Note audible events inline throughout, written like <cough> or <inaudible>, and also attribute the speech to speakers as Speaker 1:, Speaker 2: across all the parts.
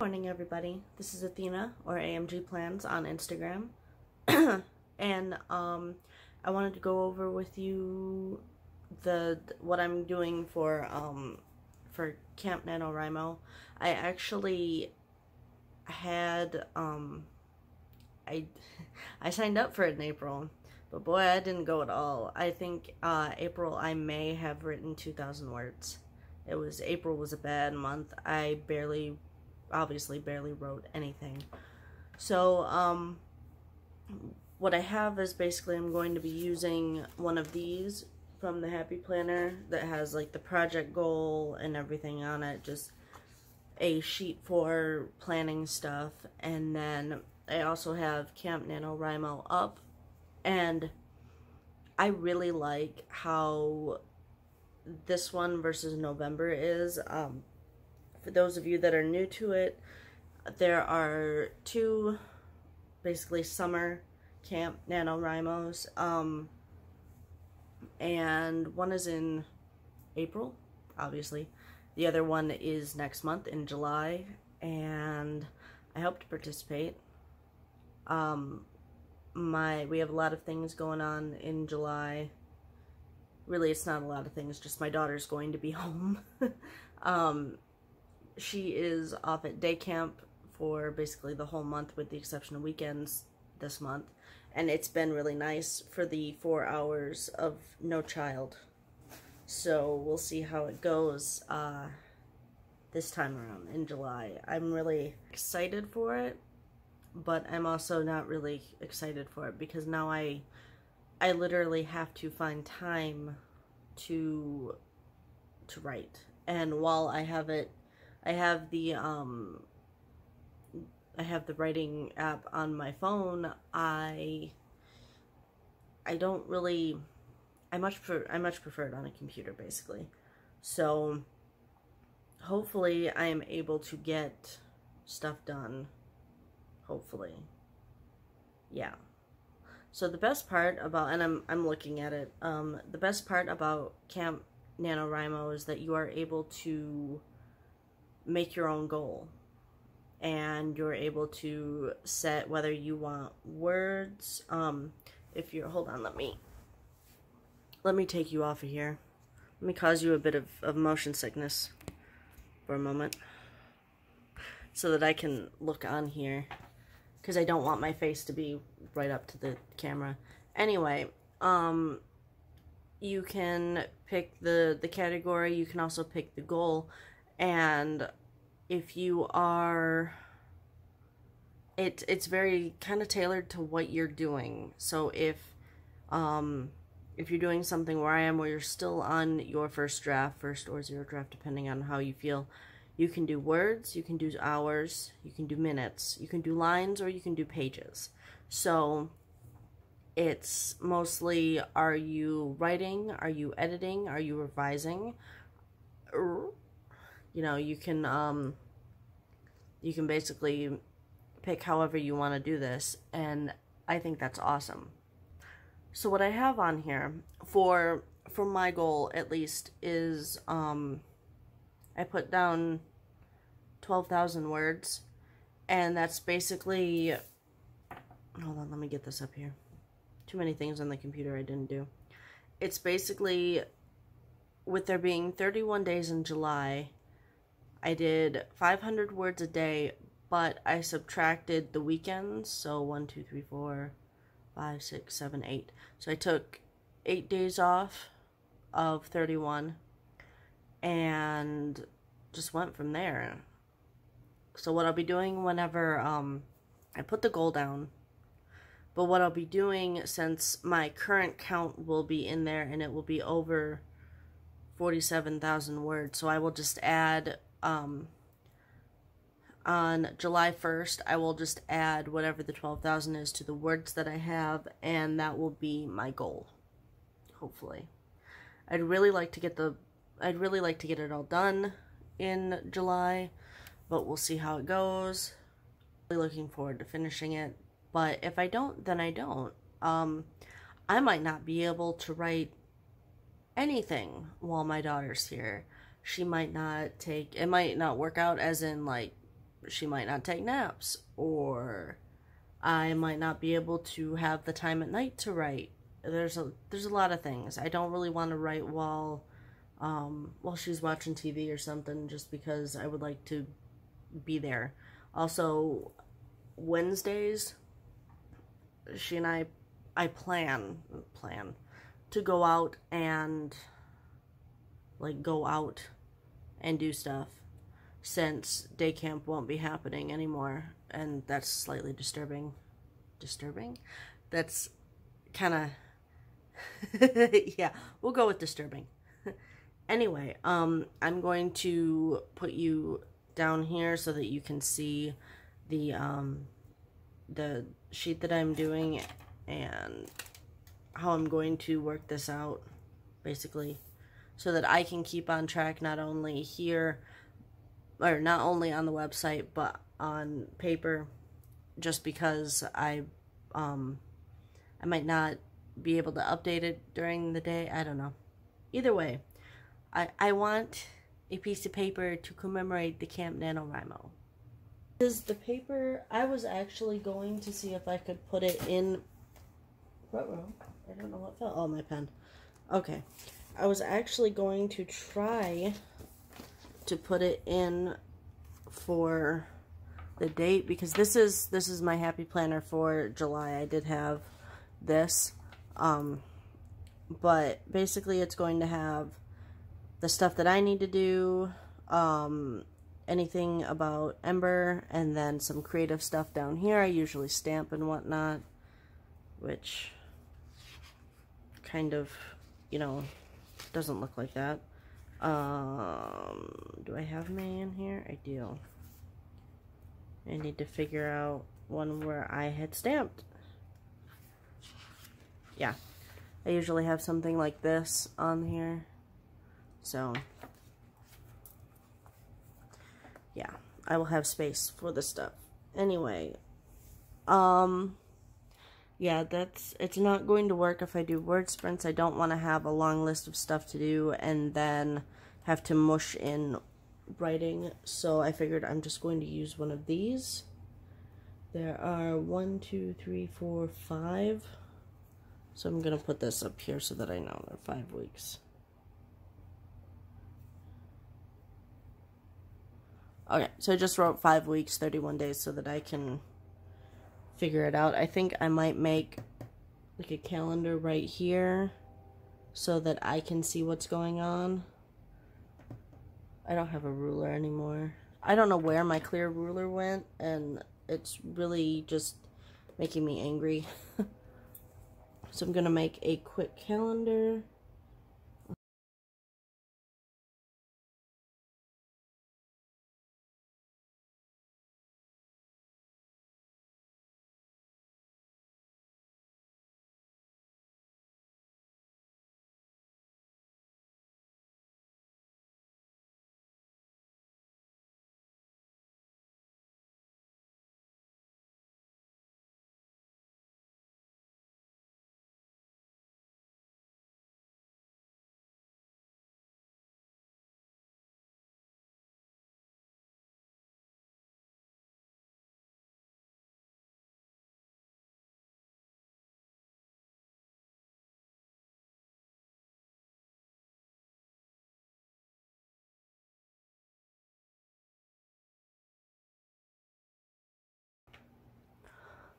Speaker 1: Morning everybody. This is Athena or AMG Plans on Instagram. <clears throat> and um I wanted to go over with you the what I'm doing for um for Camp NaNoWriMo. I actually had um I <laughs> I signed up for it in April, but boy, I didn't go at all. I think uh April I may have written 2000 words. It was April was a bad month. I barely obviously barely wrote anything. So, um, what I have is basically I'm going to be using one of these from the Happy Planner that has like the project goal and everything on it, just a sheet for planning stuff. And then I also have Camp NaNoWriMo up and I really like how this one versus November is. Um, for those of you that are new to it, there are two basically summer camp NaNoWriMos. Um, and one is in April, obviously. The other one is next month in July, and I hope to participate. Um, my we have a lot of things going on in July. Really, it's not a lot of things. Just my daughter's going to be <laughs> home. um, she is off at day camp for basically the whole month with the exception of weekends this month. And it's been really nice for the four hours of no child. So we'll see how it goes uh, this time around in July. I'm really excited for it, but I'm also not really excited for it because now I, I literally have to find time to, to write. And while I have it I have the um I have the writing app on my phone. I I don't really I much prefer I much prefer it on a computer basically. So hopefully I am able to get stuff done. Hopefully. Yeah. So the best part about and I'm I'm looking at it, um the best part about Camp NaNoWriMo is that you are able to make your own goal. And you're able to set whether you want words. Um if you're hold on let me let me take you off of here. Let me cause you a bit of, of motion sickness for a moment so that I can look on here. Because I don't want my face to be right up to the camera. Anyway um you can pick the the category. You can also pick the goal and if you are it it's very kind of tailored to what you're doing. So if um if you're doing something where I am where you're still on your first draft first or zero draft depending on how you feel you can do words you can do hours you can do minutes you can do lines or you can do pages. So it's mostly are you writing? Are you editing? Are you revising you know, you can, um, you can basically pick however you want to do this, and I think that's awesome. So what I have on here, for, for my goal at least, is, um, I put down 12,000 words, and that's basically, hold on, let me get this up here. Too many things on the computer I didn't do. It's basically, with there being 31 days in July, I did 500 words a day, but I subtracted the weekends. So 1, 2, 3, 4, 5, 6, 7, 8. So I took 8 days off of 31 and just went from there. So what I'll be doing whenever um, I put the goal down, but what I'll be doing since my current count will be in there and it will be over 47,000 words, so I will just add um, on July 1st, I will just add whatever the 12,000 is to the words that I have, and that will be my goal, hopefully. I'd really like to get the, I'd really like to get it all done in July, but we'll see how it goes. Really looking forward to finishing it, but if I don't, then I don't. Um, I might not be able to write anything while my daughter's here she might not take, it might not work out as in like she might not take naps, or I might not be able to have the time at night to write. There's a there's a lot of things. I don't really want to write while um, while she's watching TV or something, just because I would like to be there. Also, Wednesdays, she and I, I plan plan to go out and like go out and do stuff since day camp won't be happening anymore. And that's slightly disturbing. Disturbing? That's kind of <laughs> yeah we'll go with disturbing. <laughs> Anyway um i'm going to put you down here so that you can see the um the sheet that i'm doing and how i'm going to work this out basically so that i can keep on track not only here or not only on the website but on paper just because I um I might not be able to update it during the day. I don't know. Either way, I I want a piece of paper to commemorate the Camp NaNoWriMo. Is the paper I was actually going to see if I could put it in what room? I don't know what fell. Oh, my pen. Okay. I was actually going to try to put it in for the date because this is this is my happy planner for July. I did have this um but basically it's going to have the stuff that I need to do um anything about Ember and then some creative stuff down here. I usually stamp and whatnot which kind of you know doesn't look like that. Um, do I have May in here? I do. I need to figure out one where I had stamped. Yeah. I usually have something like this on here. So, yeah. I will have space for the stuff. Anyway, um, yeah, that's, it's not going to work if I do word sprints. I don't want to have a long list of stuff to do and then have to mush in writing. So I figured I'm just going to use one of these. There are one, two, three, four, five. So I'm going to put this up here so that I know they're five weeks. Okay, so I just wrote five weeks, 31 days so that I can figure it out. I think I might make like a calendar right here so that I can see what's going on. I don't have a ruler anymore. I don't know where my clear ruler went and it's really just making me angry. <laughs> so I'm going to make a quick calendar.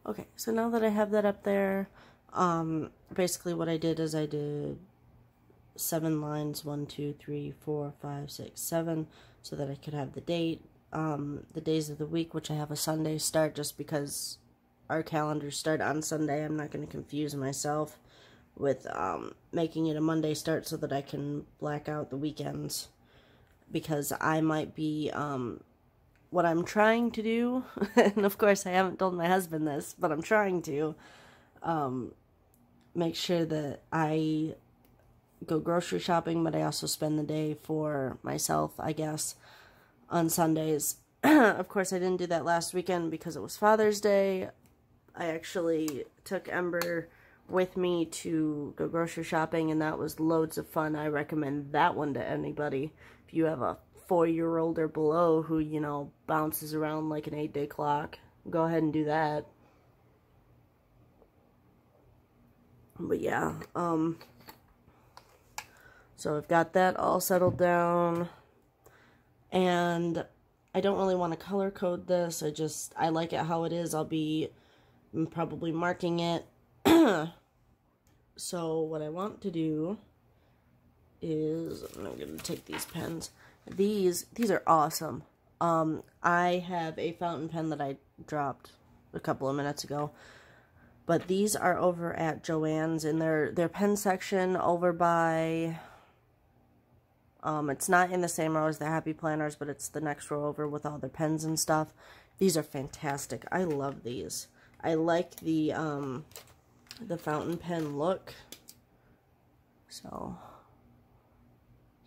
Speaker 1: Okay, so now that I have that up there, um, basically what I did is I did seven lines, one, two, three, four, five, six, seven, so that I could have the date, um, the days of the week, which I have a Sunday start just because our calendars start on Sunday. I'm not going to confuse myself with um, making it a Monday start so that I can black out the weekends because I might be um, what I'm trying to do, <laughs> and of course I haven't told my husband this, but I'm trying to, um, make sure that I go grocery shopping, but I also spend the day for myself, I guess, on Sundays. <clears throat> of course, I didn't do that last weekend because it was Father's Day. I actually took Ember with me to go grocery shopping, and that was loads of fun. I recommend that one to anybody. If you have a four year old or below who, you know, bounces around like an eight day clock, go ahead and do that. But yeah, um, so I've got that all settled down. And I don't really want to color code this. I just, I like it how it is. I'll be probably marking it. <clears throat> so what I want to do is, I'm going to take these pens. These, these are awesome. Um, I have a fountain pen that I dropped a couple of minutes ago. But these are over at Joann's in their, their pen section over by um, it's not in the same row as the Happy Planners, but it's the next row over with all their pens and stuff. These are fantastic. I love these. I like the, um, the fountain pen look. So,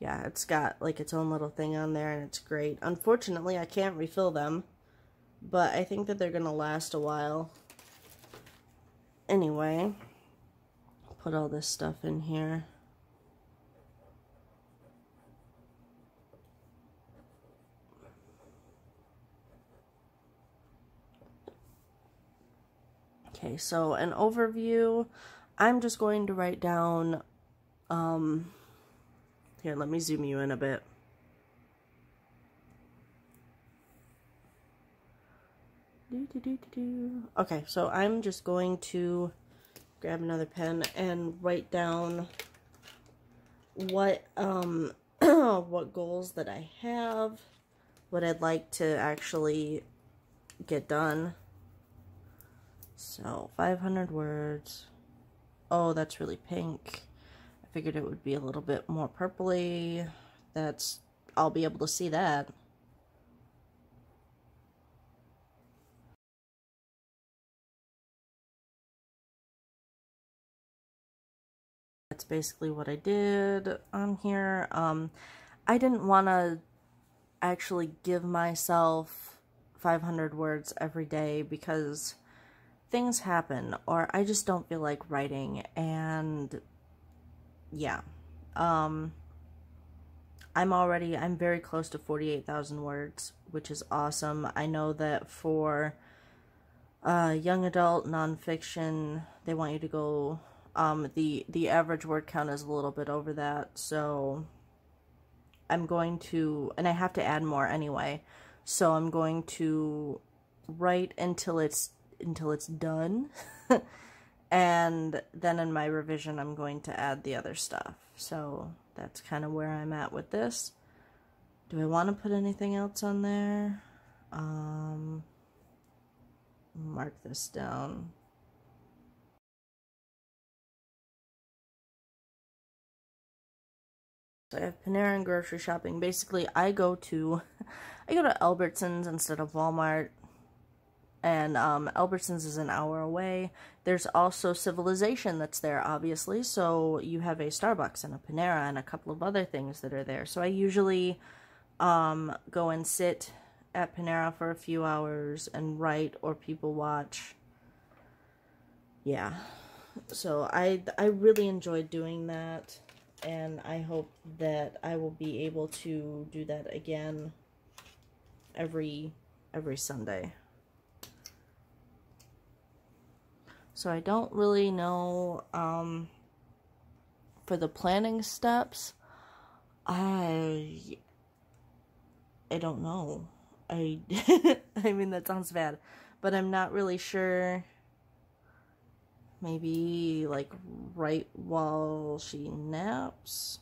Speaker 1: yeah, it's got, like, its own little thing on there, and it's great. Unfortunately, I can't refill them, but I think that they're going to last a while. Anyway, put all this stuff in here. Okay, so an overview. I'm just going to write down, um, here, let me zoom you in a bit. Okay, so I'm just going to grab another pen and write down what, um, <clears throat> what goals that I have, what I'd like to actually get done. So, 500 words. Oh, that's really pink. Figured it would be a little bit more purpley. That's, I'll be able to see that. That's basically what I did on here. Um, I didn't want to actually give myself 500 words every day because things happen or I just don't feel like writing and yeah. Um I'm already I'm very close to 48,000 words, which is awesome. I know that for uh young adult nonfiction, they want you to go um the the average word count is a little bit over that. So I'm going to and I have to add more anyway. So I'm going to write until it's until it's done. <laughs> and then in my revision, I'm going to add the other stuff. So that's kind of where I'm at with this. Do I want to put anything else on there? Um, mark this down. So I have Panera and grocery shopping. Basically, I go to <laughs> I go to Albertsons instead of Walmart and um, Albertsons is an hour away. There's also Civilization that's there, obviously, so you have a Starbucks and a Panera and a couple of other things that are there. So I usually um, go and sit at Panera for a few hours and write or people watch. Yeah, so I, I really enjoyed doing that, and I hope that I will be able to do that again every every Sunday. So I don't really know um, for the planning steps. I I don't know. I <laughs> I mean that sounds bad, but I'm not really sure. Maybe like right while she naps.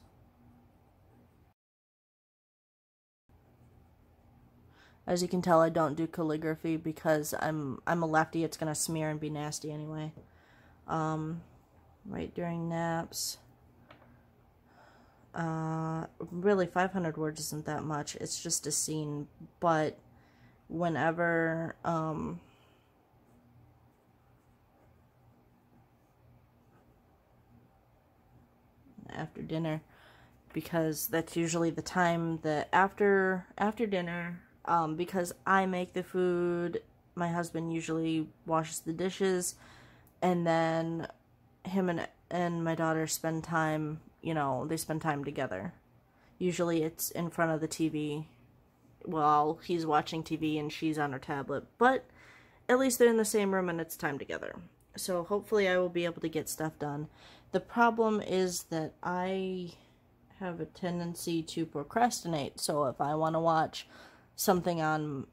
Speaker 1: As you can tell, I don't do calligraphy because I'm I'm a lefty. It's gonna smear and be nasty anyway. Um, right during naps. Uh, really, 500 words isn't that much. It's just a scene, but whenever um. after dinner because that's usually the time that after after dinner um, because I make the food. My husband usually washes the dishes, and then him and and my daughter spend time. You know, they spend time together. Usually it's in front of the TV while he's watching TV and she's on her tablet. But at least they're in the same room and it's time together. So hopefully I will be able to get stuff done. The problem is that I have a tendency to procrastinate. So if I want to watch something on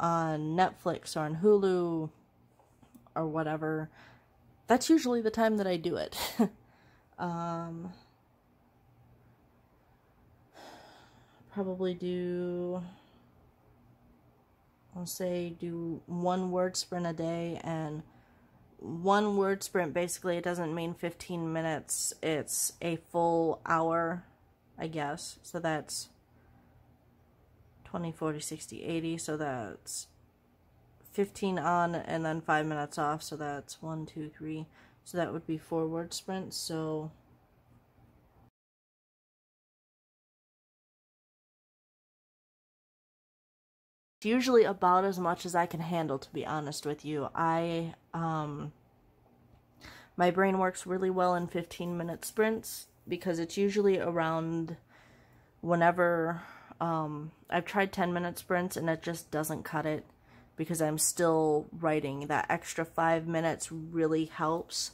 Speaker 1: on Netflix or on Hulu or whatever, that's usually the time that I do it. <laughs> um, probably do I'll say do one word sprint a day and one word sprint basically it doesn't mean 15 minutes it's a full hour I guess so that's 20 40 60 80 so that's 15 on and then 5 minutes off so that's 1 2 3 so that would be four word sprints so it's usually about as much as I can handle to be honest with you. I um my brain works really well in 15 minute sprints because it's usually around whenever um I've tried 10 minute sprints and it just doesn't cut it because I'm still writing. That extra 5 minutes really helps.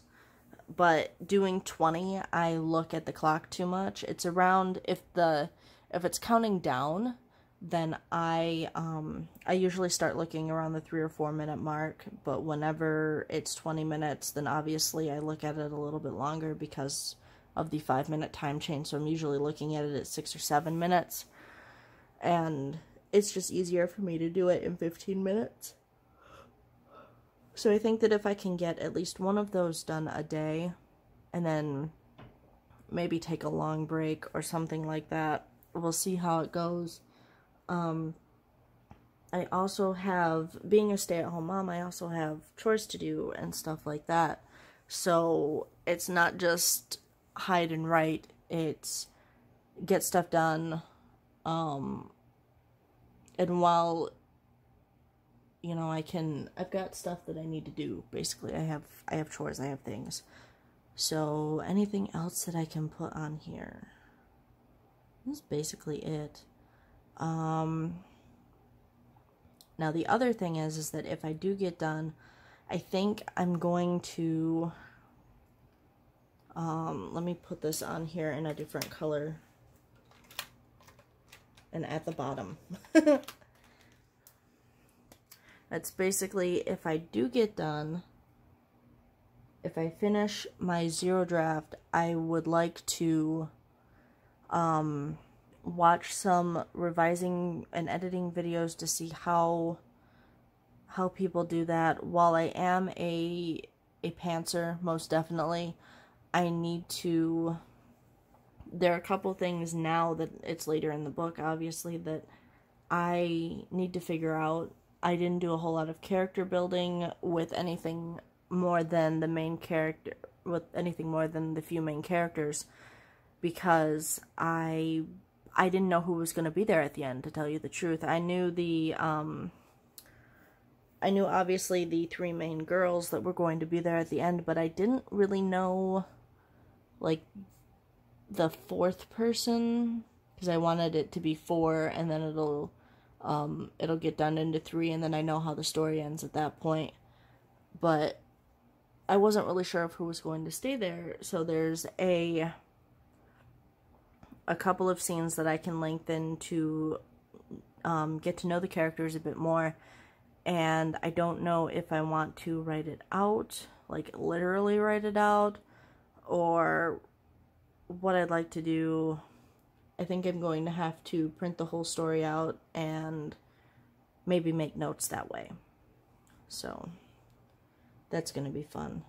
Speaker 1: But doing 20, I look at the clock too much. It's around if the if it's counting down, then I um I usually start looking around the 3 or 4 minute mark, but whenever it's 20 minutes, then obviously I look at it a little bit longer because of the 5 minute time change. So I'm usually looking at it at 6 or 7 minutes. And it's just easier for me to do it in 15 minutes. So I think that if I can get at least one of those done a day and then maybe take a long break or something like that, we'll see how it goes. Um, I also have, being a stay at home mom, I also have chores to do and stuff like that. So it's not just hide and write, it's get stuff done. Um, and while, you know, I can, I've got stuff that I need to do. Basically, I have, I have chores, I have things. So anything else that I can put on here? That's basically it. Um, now the other thing is, is that if I do get done, I think I'm going to, um, let me put this on here in a different color and at the bottom. <laughs> That's basically, if I do get done, if I finish my zero draft, I would like to, um, watch some revising and editing videos to see how how people do that. While I am a a pantser, most definitely, I need to there are a couple things now that it's later in the book obviously that I need to figure out. I didn't do a whole lot of character building with anything more than the main character with anything more than the few main characters because I I didn't know who was going to be there at the end, to tell you the truth. I knew the, um, I knew obviously the three main girls that were going to be there at the end, but I didn't really know, like, the fourth person, because I wanted it to be four, and then it'll, um, it'll get done into three, and then I know how the story ends at that point. But I wasn't really sure of who was going to stay there, so there's a a couple of scenes that I can lengthen to um, get to know the characters a bit more. And I don't know if I want to write it out, like literally write it out, or what I'd like to do. I think I'm going to have to print the whole story out and maybe make notes that way. So that's going to be fun.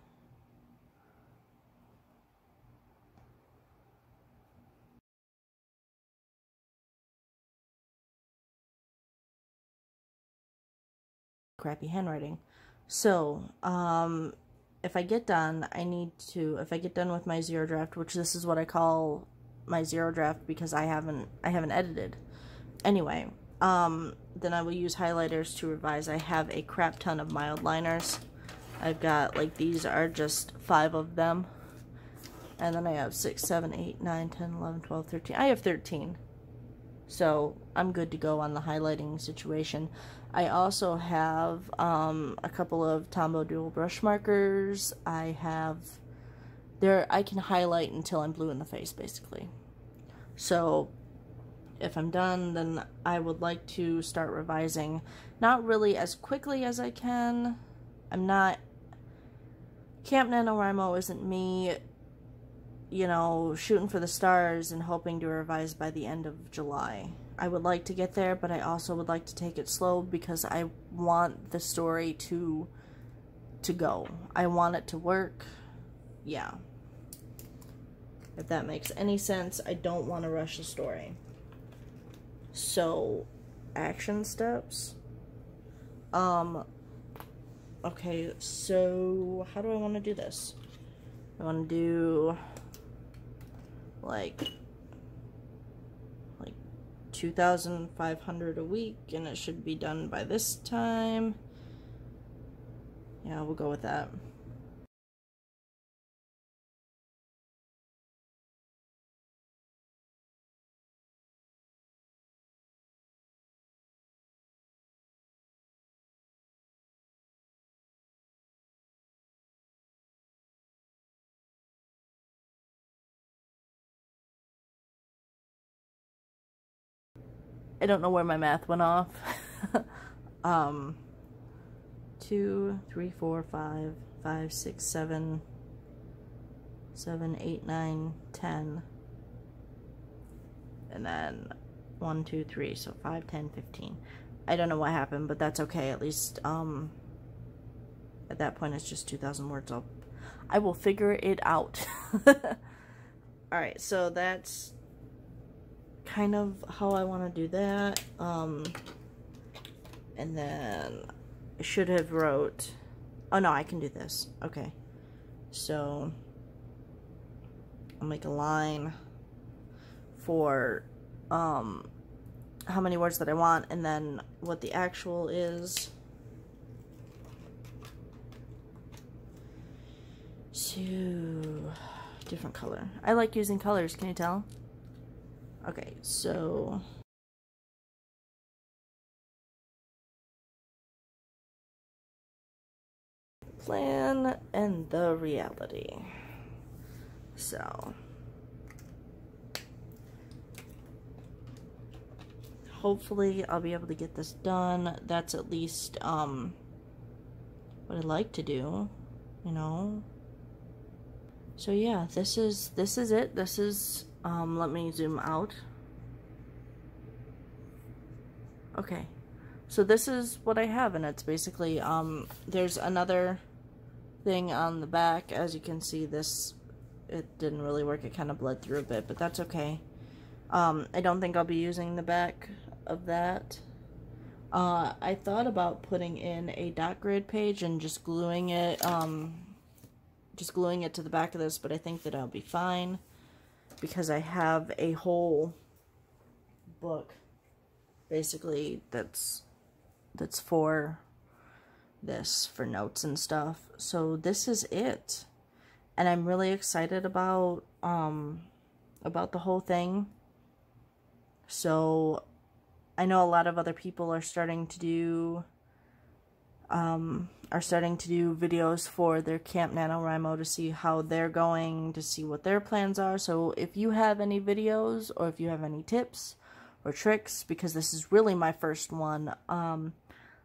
Speaker 1: crappy handwriting. So, um, if I get done, I need to, if I get done with my zero draft, which this is what I call my zero draft because I haven't, I haven't edited. Anyway, um, then I will use highlighters to revise. I have a crap ton of Mildliners. I've got, like, these are just five of them. And then I have 6, 7, 8, 9, 10, 11, 12, 13. I have 13. So I'm good to go on the highlighting situation. I also have um, a couple of Tombow dual brush markers. I have there I can highlight until I'm blue in the face basically. So if I'm done, then I would like to start revising. Not really as quickly as I can. I'm not... Camp NaNoWriMo isn't me, you know, shooting for the stars and hoping to revise by the end of July. I would like to get there, but I also would like to take it slow because I want the story to to go. I want it to work. Yeah. If that makes any sense, I don't want to rush the story. So, action steps. Um, okay, so how do I want to do this? I want to do like like 2,500 a week and it should be done by this time. Yeah, we'll go with that. I don't know where my math went off. <laughs> um, two, three, four, five, five, six, seven, seven, eight, nine, ten, and then one, two, three, so five, ten, fifteen. I don't know what happened, but that's okay. At least, um, at that point, it's just 2,000 words. I'll, I will figure it out. <laughs> Alright, so that's kind of how I want to do that. Um, and then I should have wrote, oh no, I can do this. Okay. So I'll make a line for um, how many words that I want and then what the actual is. To different color. I like using colors, can you tell? Okay, so plan and the reality. So hopefully I'll be able to get this done. That's at least um what I'd like to do, you know. So yeah, this is this is it. This is um, let me zoom out. Okay, so this is what I have, and it's basically, um, there's another thing on the back. As you can see, this, it didn't really work. It kind of bled through a bit, but that's okay. Um, I don't think I'll be using the back of that. Uh, I thought about putting in a dot grid page and just gluing it, um, just gluing it to the back of this, but I think that I'll be fine because I have a whole book basically that's that's for this for notes and stuff. So this is it. And I'm really excited about um about the whole thing. So I know a lot of other people are starting to do um are starting to do videos for their Camp NaNoWriMo to see how they're going, to see what their plans are. So if you have any videos or if you have any tips or tricks, because this is really my first one, um,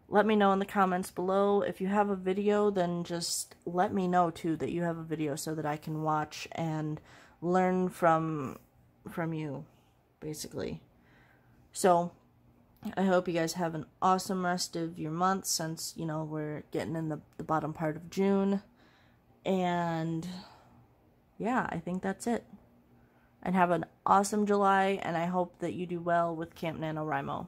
Speaker 1: let me know in the comments below. If you have a video, then just let me know too that you have a video so that I can watch and learn from from you, basically. So, I hope you guys have an awesome rest of your month since, you know, we're getting in the, the bottom part of June. And yeah, I think that's it. And have an awesome July, and I hope that you do well with Camp NaNoWriMo.